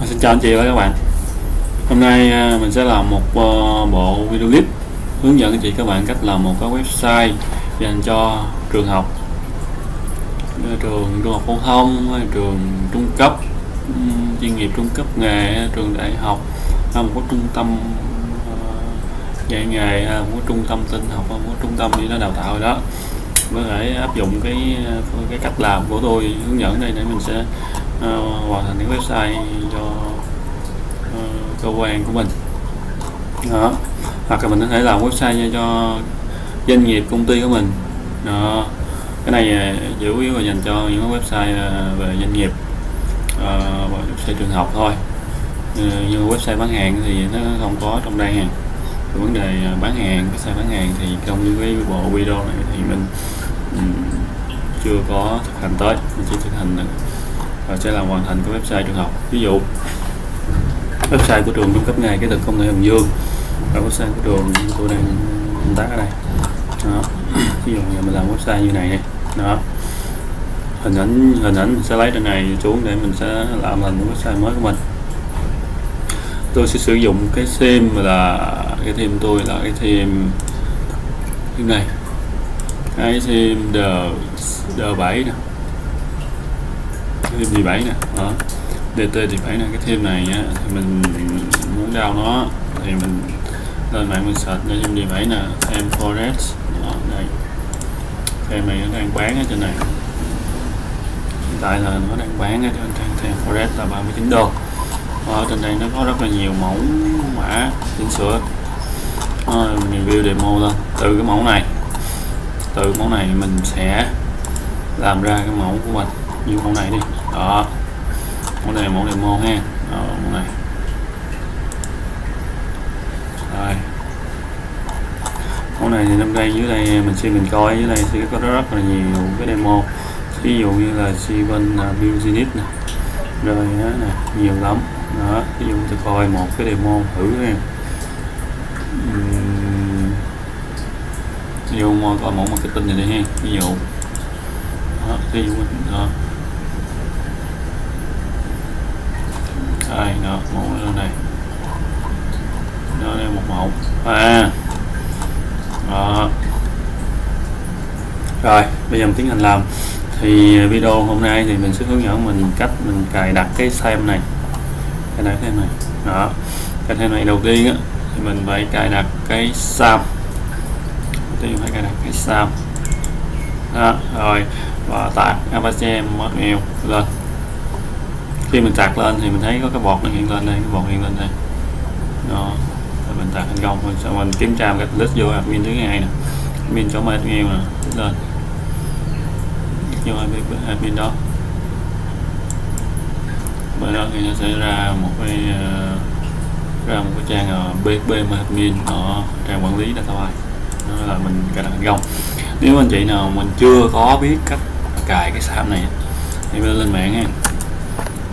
Ờ, xin chào anh chị và các bạn. Hôm nay ờ, mình sẽ làm một ờ, bộ video clip hướng dẫn anh chị các bạn cách làm một cái website dành cho trường học. Trường trung học phổ thông trường trung cấp chuyên nghiệp trung cấp nghề trường đại học, hay một cái trung tâm dạy nghề một cái trung tâm tin học một cái trung tâm gì đó đào tạo rồi đó. Có thể áp dụng cái cái cách làm của tôi hướng dẫn đây để mình sẽ Ờ, hoàn thành cái website cho ờ, cơ quan của mình. Đó. Hoặc là mình có thể làm website cho, doanh nghiệp công ty của mình. Đó. Cái này ờ, chủ yếu là dành cho những website về doanh nghiệp. Và website trường học thôi. Như website bán hàng thì nó không có trong đây hàng. Vấn đề bán hàng website bán hàng thì trong những cái bộ video này thì mình chưa có thực hành tới. Mình chỉ thực hành và sẽ làm hoàn thành cái website trường học. Ví dụ, website của trường trung cấp nghề cái thuật công nghệ Hồng Dương. Và website của trường tôi đang công tác ở đây. Đó. Ví dụ như mình làm website như này này đó. Hình ảnh hình ảnh mình sẽ lấy trên này xuống để mình sẽ làm thành một website mới của mình. Tôi sẽ sử dụng cái theme là, cái theme tôi là cái theme cái này. Cái theme the the 7 nè thêm 17 nè. Đó. Dt 17 nè cái thêm này á thì mình muốn đau nó thì mình lên mạng mình search để thêm 17 nè thêm forest. Đó đây. Thêm này nó đang bán ở trên này. Hiện tại là nó đang bán ở trên trang thêm forest là 39 đô. Ở trên đây nó có rất là nhiều mẫu mã chỉnh sửa. Rồi, mình review demo lên. Từ cái mẫu này từ mẫu này mình sẽ làm ra cái mẫu của mình. Như mẫu này đi đó. Mẫu này là mẫu demo ha. Đó, mẫu này. Rồi. Mẫu này thì trong đây dưới đây mình xem mình coi dưới đây sẽ có rất là nhiều cái demo. Ví dụ như là Sieben uh, à, Build Unit nè. Rồi đó nè nhiều lắm. Đó ví dụ tôi coi một cái demo thử nha ví dụ mà coi mẫu marketing này đi ha ví dụ. Đó, ví dụ đó. Đây nó mẫu lên này. Đó đây một mẫu. À. Đó. Rồi, bây giờ mình tiến hành làm. Thì video hôm nay thì mình sẽ hướng dẫn mình cách mình cài đặt cái xem này. Cái này cái này. Đó. Cái thêm này đầu tiên á, thì mình phải cài đặt cái sam tiên phải cài đặt cái sam đó, rồi. Và tải apache mail lên khi mình tạc lên thì mình thấy có cái bọt nó hiện lên đây cái bọt hiện lên đây. Đó rồi mình tạc thành công. Rồi sau mình kiểm tra cái list vô admin thứ hai nè. Admin cho admin nè lên. Vô admin đó. Bởi đó thì nó sẽ ra một cái uh, ra một cái trang ờ, uh, bb admin ở trang quản lý data file đó là mình cài đặt thành công. Nếu anh chị nào mình chưa có biết cách cài cái sam này thì mình lên mạng ha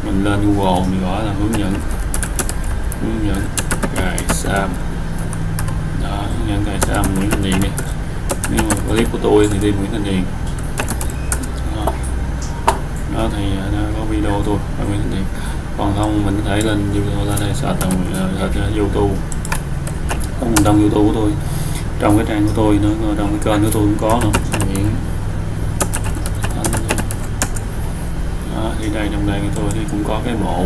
mình lên google mình gọi là hướng dẫn. Hướng dẫn cài sam. Đó hướng dẫn cài sam nguyễn thành điền đi. Nếu mà clip của tôi thì đi nguyễn thành điền. Đó, đó thì à, nó có video tôi ở nguyễn thành điền. Còn không mình có thể lên youtube lên đây search ở à, youtube. Trong trong youtube của tôi. Trong cái trang của tôi nữa trong cái kênh của tôi cũng có nữa Nguyễn đó, thì đây trong đây của tôi thì cũng có cái bộ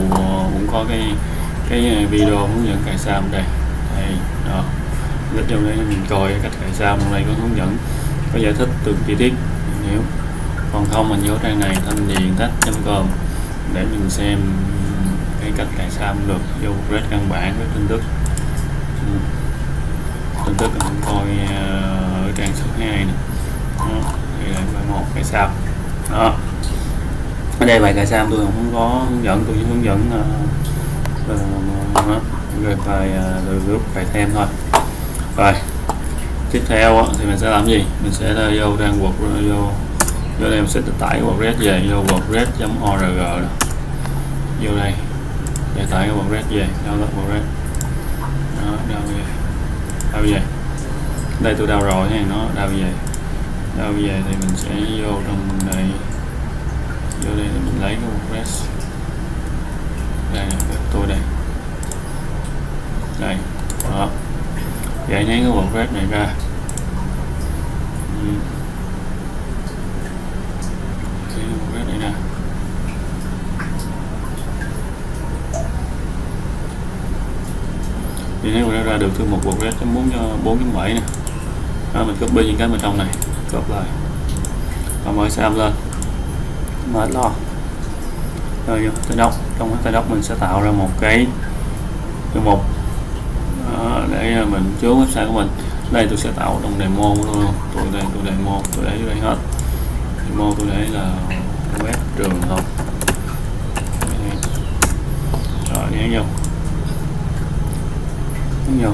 cũng có cái cái à, video hướng dẫn cài sam đây. Đây đó. Click trong đây mình coi cách cài sam trong đây có hướng dẫn có giải thích từng chi tiết. Nếu còn không mình vô trang này thanh điền tách.com để mình xem cái cách cài sam được. Vô rất căn bản với tin tức. Ừ. Tin tức mình coi à, ở trang số 2 này. Đó, đây là bài một cái sao đó đây bài cài sam tôi không có hướng dẫn tôi chỉ hướng dẫn uh, uh, rồi bài uh, group thêm thôi. Rồi tiếp theo thì mình sẽ làm gì? Mình sẽ vô trang word vô vô đây mình sẽ tải WordPress về vô wordpress.org vô đây để tải cái WordPress về download WordPress đó download về. Đau về. Đây tôi đào rồi nha nó đào về. Đào về thì mình sẽ vô trong này vô đây mình lấy cái WordPress đây nè tôi đây. Đây, đó. Giải nhánh cái WordPress này ra. Ừ. Cái bộ này ra. Thì nếu ra được thêm một bộ rết chấm bốn bốn chấm bảy nè. Đó, mình copy những cái bên trong này, copy lại. Và mở sam lên mở lo rồi, vô tay đốc trong cái tay đốc mình sẽ tạo ra một cái cái mục. Để ờ, mình chứa website của mình. Đây, tôi sẽ tạo trong demo luôn. Tôi đây, tôi demo, tôi để đây hết. Demo tôi để là web trường học rồi, nhấn vô. Nhấn vô.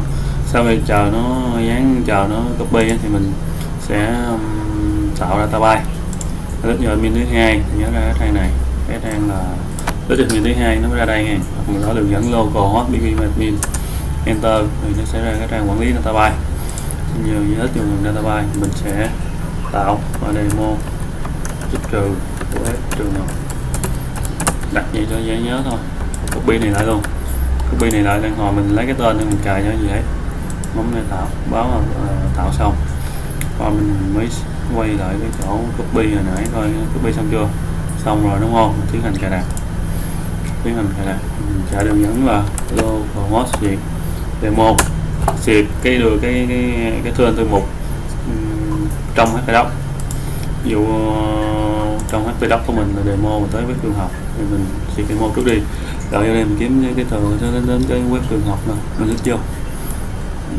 Sau khi chờ nó, dán, chờ nó copy thì mình sẽ tạo ra database lít giờ admin thứ hai nhớ ra cái trang này. Cái trang là lít admin thứ hai nó ra đây nha mình đó đường dẫn local hot bb admin enter thì nó sẽ ra cái trang quản lý database. Nhiều như hết dùng database mình sẽ tạo và demo trích trừ của trường nào đặt vậy cho dễ nhớ thôi. Copy này lại luôn. Copy này lại đang hồi mình lấy cái tên để mình cài cho dễ. Bấm để tạo. Báo là uh, tạo xong. Và mình mới quay lại cái chỗ copy hồi nãy coi copy xong chưa? Xong rồi đúng không? Tiến hành cài đặt. Tiến hành cài đặt. Ừ, mình chạy đường dẫn là localhost gì demo xịt cái đưa cái cái cái tên thư mục trong cái doc ví dụ ờ, trong trong HP doc của mình là demo mà tới web trường học. Thì mình xịt demo trước đi. Rồi cho đây mình kiếm cái từ cho đến đến cái web trường học này mình thích vô ừ.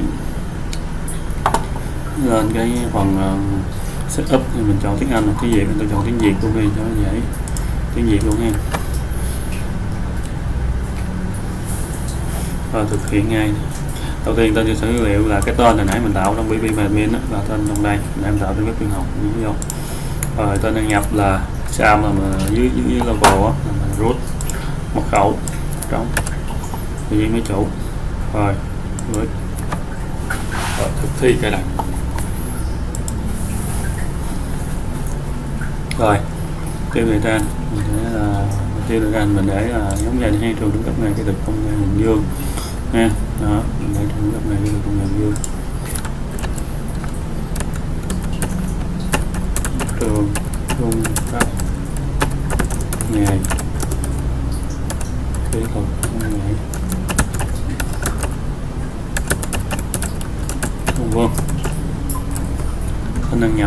lên cái phần uh, setup thì mình chọn tiếng Anh hoặc tiếng Việt mình tôi chọn tiếng Việt luôn đi cho nó dễ. Tiếng Việt luôn ha. Và thực hiện ngay. Đầu tiên tên cơ sở dữ liệu là cái tên hồi nãy mình tạo trong bb admin đó, là tên trong đây mình em tạo trên web trường học như vô. Rồi tên đăng nhập là sam là dưới dưới, dưới logo á là root mật khẩu trống. Tự nhiên mấy chủ. Rồi rồi thực thi cài đặt. Rồi. Tiêu ờ, người ta, mình để là tiêu người ta, mình để là giống như hai trường trung cấp này, cái được công nghệ bình dương nha đó, mình để trường cấp này, cái được công nghệ bình dương trường trung cấp nghề kỹ thuật công nghệ vân vân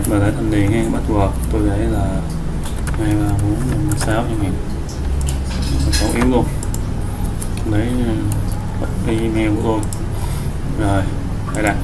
thanh nhập là để thanh điền hay password tôi để là hai ba bốn năm sáu chẳng hạn khẩu yếu luôn. Để ờ, email của tôi rồi cài đặt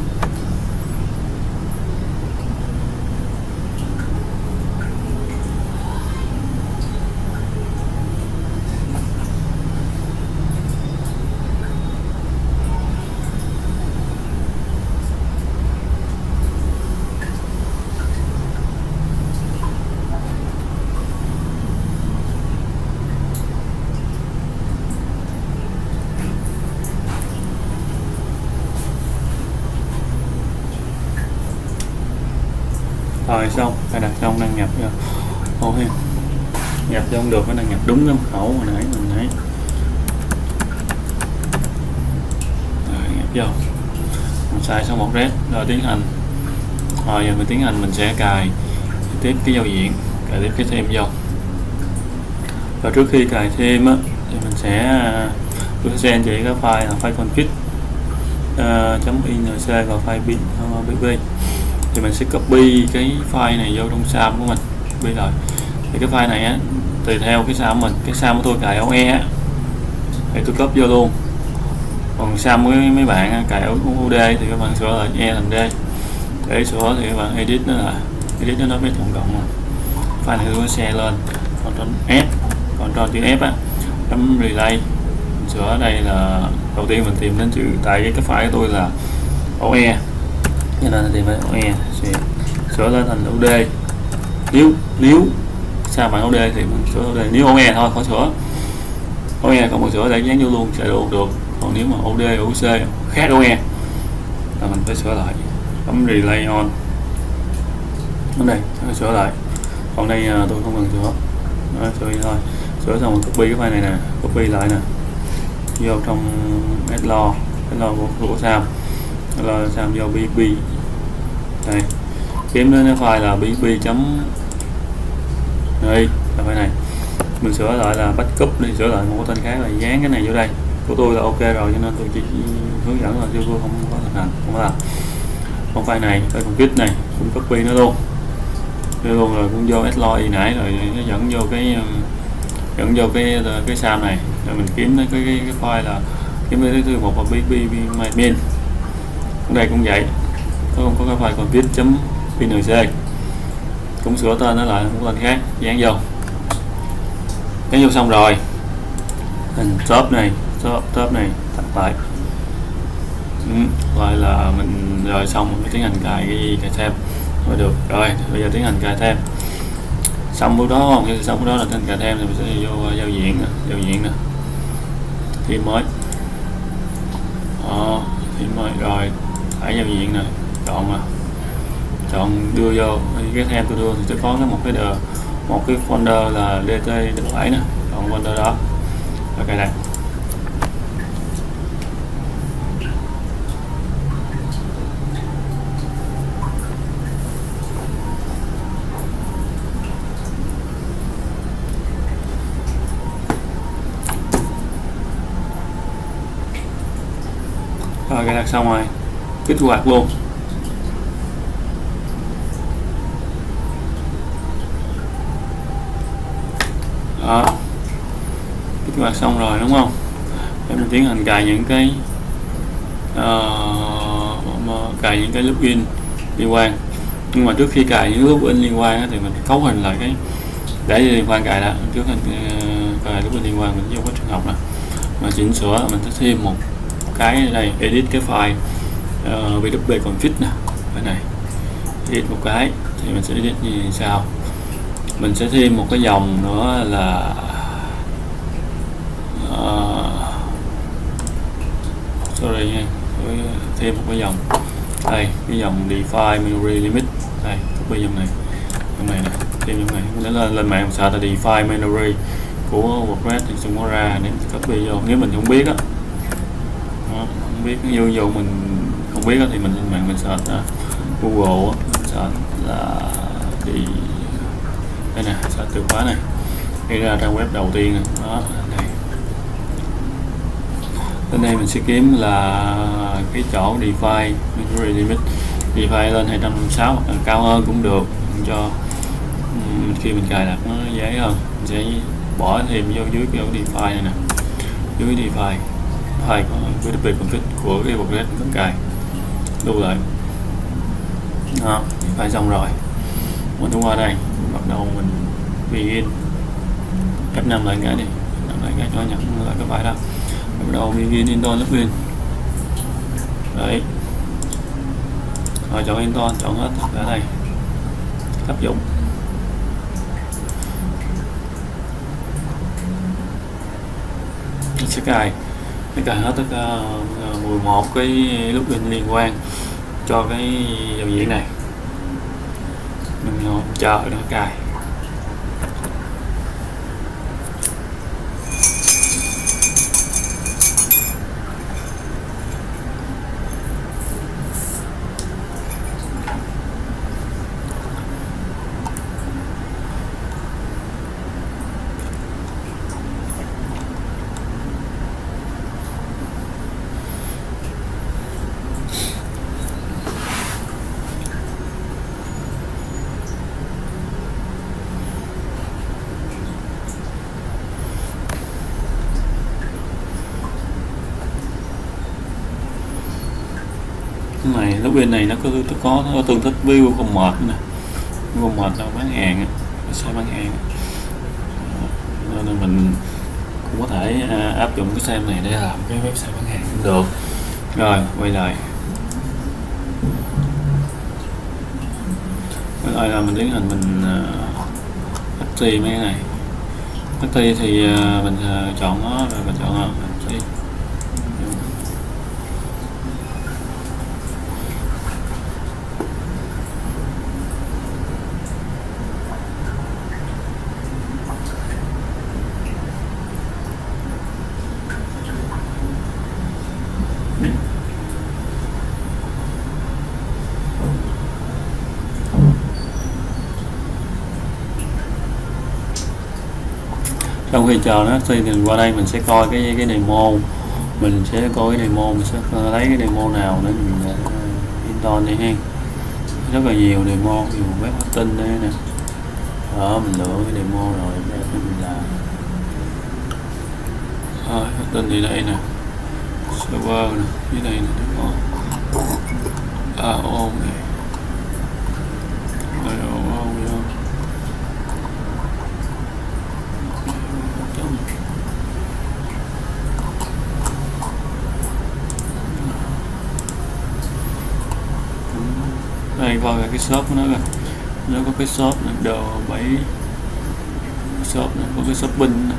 rồi xong phải đặt xong đăng nhập rồi ô ha nhập cho không được phải đăng nhập đúng cái mật khẩu hồi nãy mình nãy rồi nhập vô mình xài xong một rét rồi tiến hành. Rồi giờ mình tiến hành mình sẽ cài tiếp cái giao diện cài tiếp cái thêm vô. Và trước khi cài thêm á thì mình sẽ tôi sẽ anh chị cái file là file config à, uh, .inc và file bin à, uh, bb thì mình sẽ copy cái file này vô trong sam của mình. Bây giờ thì cái file này á tùy theo cái sao mình cái sao của tôi cài ống e á, thì tôi copy vô luôn. Còn sao với mấy bạn cài ống UD thì các bạn sửa là E thành D để sửa thì các bạn edit nó là edit nó nó mới tổng cộng mà. File này tôi xe lên. Ctrl F Ctrl chữ F á chấm relay sửa ở đây là đầu tiên mình tìm đến chữ, tại cái file của tôi là OE cho nên tìm phải OE e. Sửa lên thành UD nếu nếu sao bạn OD thì mình sửa OD nếu OE thôi khỏi sửa. OE không có sửa để dán vô luôn sẽ luôn được. Còn nếu mà OD OC khác OE là mình phải sửa lại. Bấm relay on. Bên đây phải sửa lại. Còn đây à, tôi không cần sửa. Đó, sửa thôi. Sửa xong mình copy cái file này nè copy lại nè. Vô trong Adlo. Adlo của, của Sam. Adlo Sam vô BB đây. Kiếm đến cái file là BB chấm đây là file này. Mình sửa lại là backup đi sửa lại một cái tên khác là dán cái này vô đây. Của tôi là ok rồi cho nên tôi chỉ hướng dẫn là chưa tôi không có thực hành không có làm. Con file này cái con kit này cũng copy nó luôn. Đưa luôn rồi cũng vô Exploit nãy rồi nó dẫn vô cái um, dẫn vô cái cái sam này. Rồi mình kiếm cái cái, cái file là kiếm cái thứ một là bb min đây cũng vậy. Không có cái file còn viết chấm pnc cũng sửa tên nó lại một tên khác dán vô. Dán vô xong rồi. Hình top này top, top này tắt lại. Ừ, lại là mình rồi xong mình tiến hành cài cái gì cài thêm. Rồi được rồi bây giờ tiến hành cài thêm. Xong bước đó không xong bước đó là tiến hành cài thêm thì mình sẽ vô giao diện nè giao diện nè. Thêm mới. Đó thêm mới rồi hãy giao diện này chọn mà chọn đưa vô cái thêm tôi đưa thì sẽ có một cái đờ, một cái folder là dt bảy nè chọn folder đó. Và cài đặt rồi cài đặt xong rồi. Kích hoạt luôn. Đó. Kích hoạt xong rồi đúng không? Để mình tiến hành cài những cái uh, cài những cái login liên quan. Nhưng mà trước khi cài những login liên quan thì mình cấu hình lại cái để liên quan cài đã trước hình uh, ờ, cài login liên quan mình vô cái trường học nè mà chỉnh sửa mình sẽ thêm một cái này edit cái file ờ, uh, vw config nè cái này. Edit một cái thì mình sẽ edit như sau mình sẽ thêm một cái dòng nữa là uh, sorry nha thêm một cái dòng. Đây cái dòng define memory limit. Đây bây dòng này dòng này nè thêm dòng này. Nếu lên lên mạng sợ là define memory của WordPress thì sẽ có ra để copy vô. Nếu mình không biết á không biết vô vô mình không biết thì mình lên mạng mình search uh, Google search là thì đây nè sao từ khóa này. Đi ra trang web đầu tiên đó đây. Bên đây mình sẽ kiếm là cái chỗ DeFi, memory limit. DeFi lên 256 hoặc à, cao hơn cũng được. Cho khi mình cài đặt nó dễ hơn. Mình sẽ bỏ thêm vô dưới cái chỗ DeFi này nè. Dưới DeFi. File của WP config của cái WordPress mình cài. Lưu lại. Đó phải xong rồi mình thông qua đây, bắt đầu mình begin cách nằm lại ngay đi. Nằm lại ngay cho nhận lại cái bài đó. Bắt đầu begin install login đấy. Rồi chọn install chọn hết tất đây. Áp dụng. Sẽ cài. Sẽ cài hết tất cả ờ, 11 cái lúc liên quan cho cái giao diện này nó chờ nó cài. Giáo viên bên này nó có nó có nó tương thích với con mệt nè. Con mệt là bán hàng xe bán hàng? Ờ, nên mình cũng có thể à, áp dụng cái xem này để làm cái website bán hàng cũng được. Rồi quay lại. Quay lại là mình tiến hành mình à, uh, FT mấy cái này. FT thì uh, mình uh, chọn nó rồi mình chọn uh, khi chờ nó thì qua đây mình sẽ coi cái cái demo. Mình sẽ coi cái demo mình sẽ lấy cái demo nào để mình ờ, install đi ha rất là nhiều demo nhiều web hosting đây nè. Đó mình lựa cái demo rồi để mình làm. À, hosting thì đây nè. Server nè dưới đây nè demo à ôm này rồi ôm ôm ôm đây vào cái shop của nó kìa. Nó có cái shop này, đồ bảy shop này, có cái shopping này.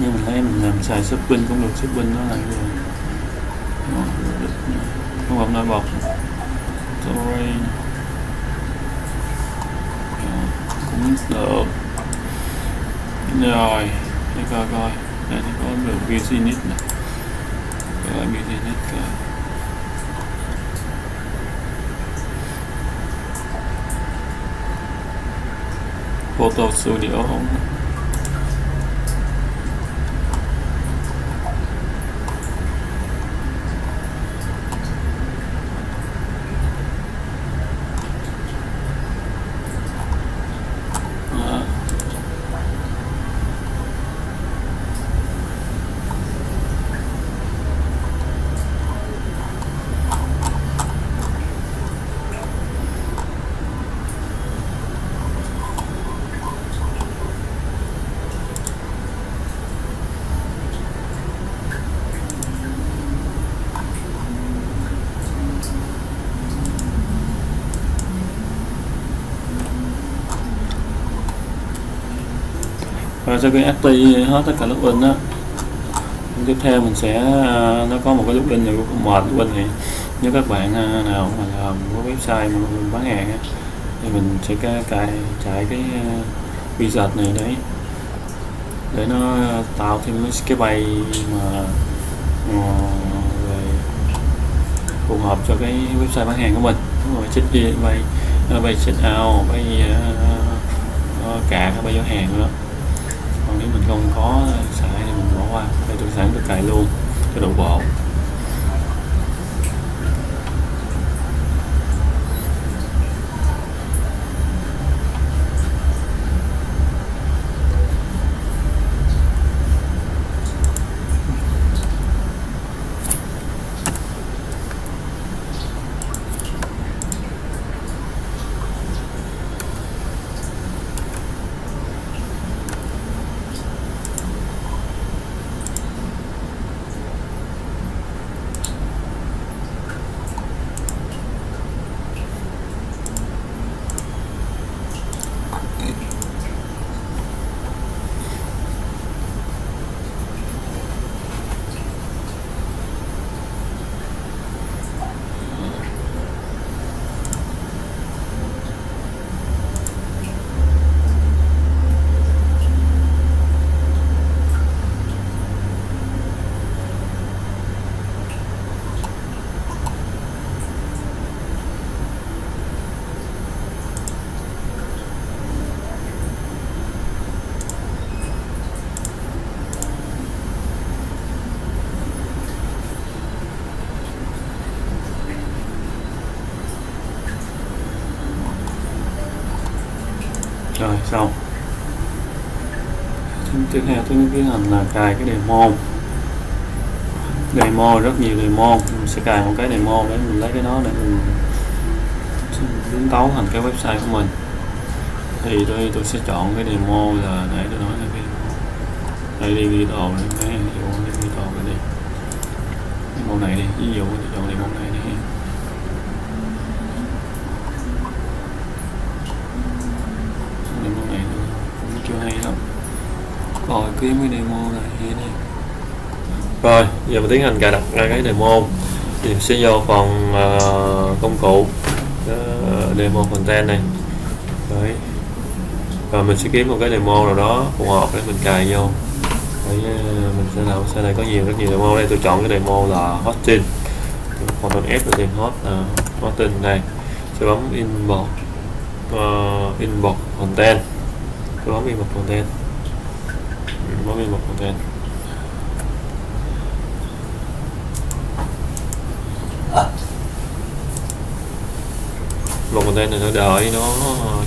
nhưng mình thấy mình làm xài shopping cũng được shopping nó là không bọc nổi bọc. Sorry. Ờ, cũng được. Rồi để coi coi. Đây có được business này. Coi business coi Portal Studio. Sau khi active hết tất cả lúc in đó tiếp theo mình sẽ à, nó có một cái login này cũng mệt login này. Nếu các bạn à, nào mà làm có website mà mình bán hàng thì mình sẽ cài chạy cái à, wizard này đấy. Để nó tạo thêm cái bay mà ờ, về phù hợp cho cái website bán hàng của mình. Đúng rồi check in bay bay check out bay uh, cả bay giao hàng nữa nếu mình không có sải thì mình bỏ qua. Đây, tôi sẵn tôi cài luôn cái độ bộ rồi xong tiếp theo tôi tiến hành là cài cái demo. Demo, rất nhiều demo. Mình sẽ cài một cái demo để mình lấy cái đó để mình biến tấu thành cái website của mình. Thì tôi tôi sẽ chọn cái demo là để tôi nói là cái đây đi digital này cái ví dụ đi digital này đi. Demo này đi, ví dụ tôi chọn demo này đi demo này cũng chưa hay lắm rồi kiếm cái demo này hay này. Rồi giờ mình tiến hành cài đặt ngay cái demo thì mình sẽ vô phần uh, ờ, công cụ ờ, uh, demo content này. Đấy. Và mình sẽ kiếm một cái demo nào đó phù hợp để mình cài vô. Đấy ờ, mình sẽ làm sau này có nhiều rất nhiều demo đây tôi chọn cái demo là hosting Ctrl F đầu tiên hot uh, hosting này. Sẽ bấm import uh, import content. Tôi bấm import content inbox content một content này nó đợi nó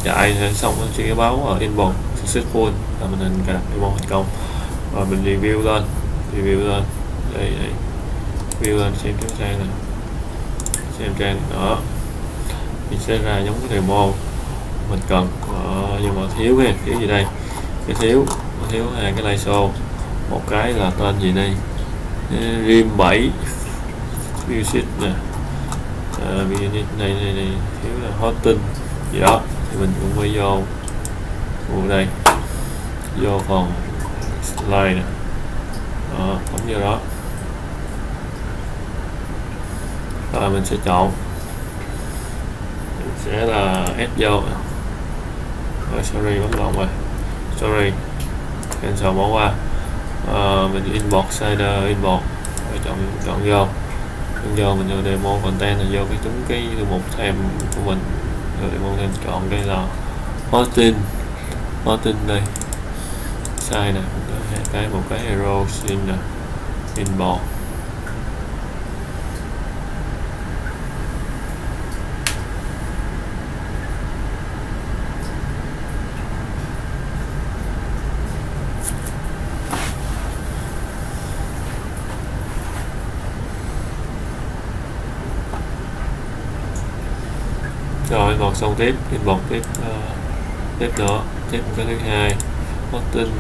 chạy thì xong nó sẽ báo ở inbox successful là mình hình cài đặt demo thành công và mình review lên review lên đây đây review lên xem cái trang này xem trang đó mình sẽ ra giống cái demo mình cần ờ, nhưng mà thiếu cái thiếu gì đây cái thiếu thiếu hai cái ISO một cái là tên gì đây? Ờ, Rim 7 music nè. À, này này này thiếu là hosting gì dạ, đó thì mình cũng phải vô. Vô đây. Vô phòng slide nè. Đó, bấm vô đó. Rồi mình sẽ chọn. Mình sẽ là add vô. Oh, sorry bấm lộn rồi. Sorry cancel bỏ qua. À, mình inbox slider ờ, inbox. Rồi chọn chọn vô. Chọn vô mình vô demo content là vô cái chúng cái một thêm của mình. Rồi demo thêm chọn cái là hosting hosting đây. Sai nè cái một cái hero xin nè. Inbox. Rồi xong tiếp inbox tiếp uh, tiếp đó tiếp cái thứ hai hosting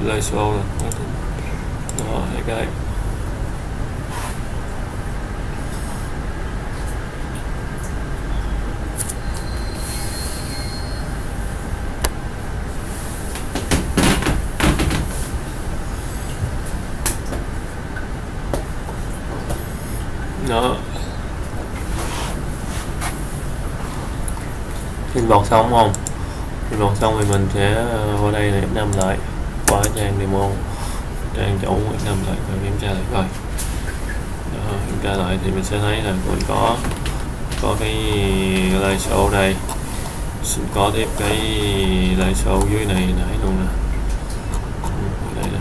live show này đó hai cái đó inbox xong không? Inbox xong thì mình sẽ ờ, qua đây để năm lại. Qua trang demo. Trang chủ năm lại và kiểm tra lại coi. Đó, kiểm tra lại thì mình sẽ thấy là mình có có cái live show đây. Có tiếp cái live show dưới này nãy luôn nè. Ừ, đây nè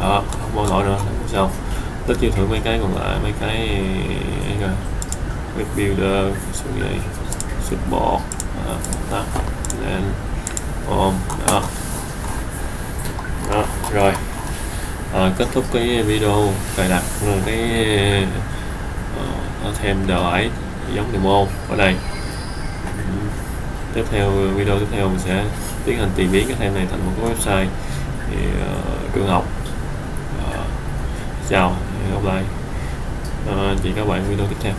đó không có lỗi nữa xong tất chưa thử mấy cái còn lại mấy cái rồi builder xuống đây support đó, lên ôm đó đó rồi. À, kết thúc cái video cài đặt cái uh, thêm đợi giống demo ở đây. Tiếp theo video tiếp theo mình sẽ tiến hành tìm biến cái thêm này thành một cái website. Thì uh, trường học. Uh, chào hẹn gặp lại. Uh, chị các bạn video tiếp theo.